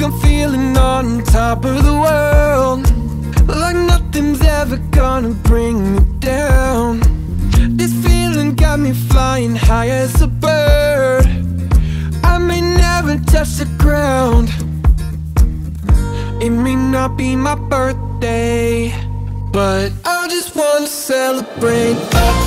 like I'm feeling on top of the world. Like nothing's ever gonna bring me down. This feeling got me flying high as a bird. I may never touch the ground. It may not be my birthday But I just wanna celebrate.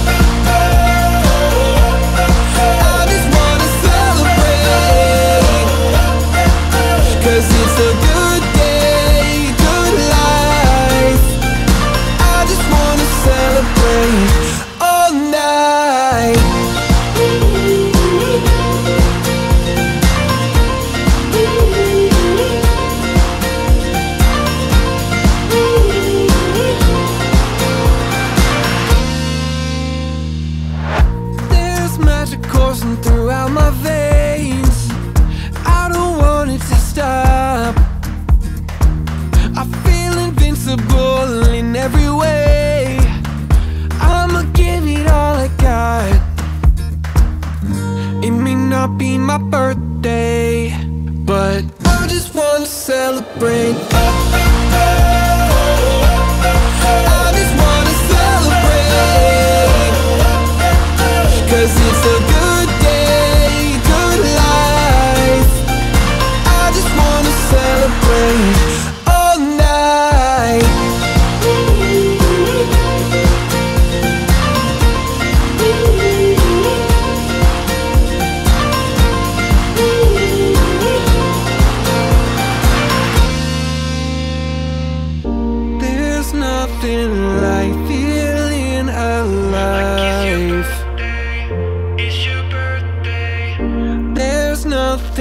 Be my birthday, but I just wanna celebrate.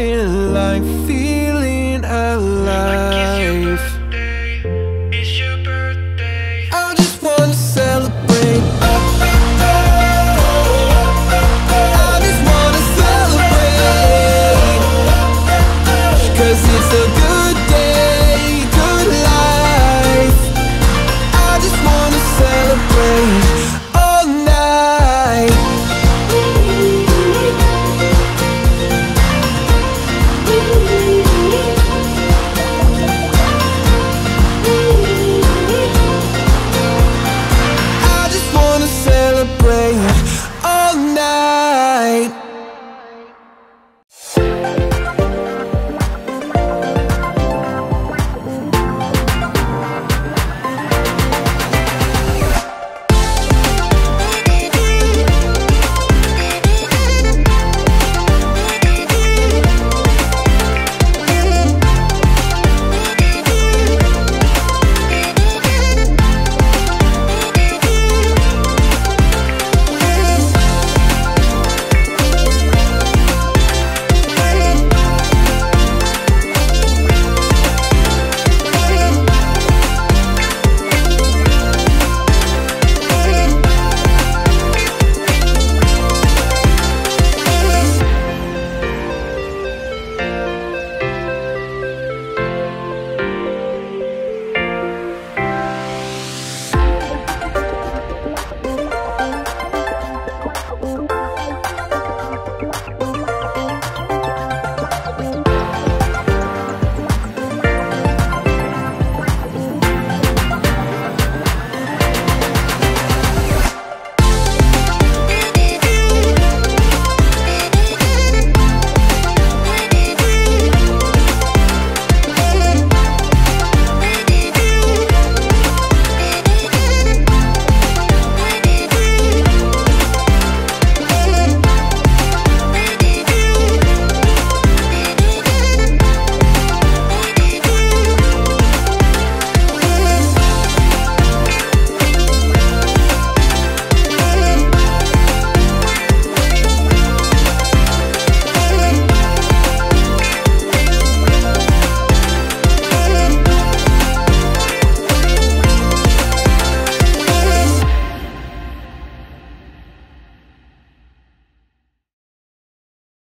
still